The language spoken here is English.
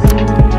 Christ.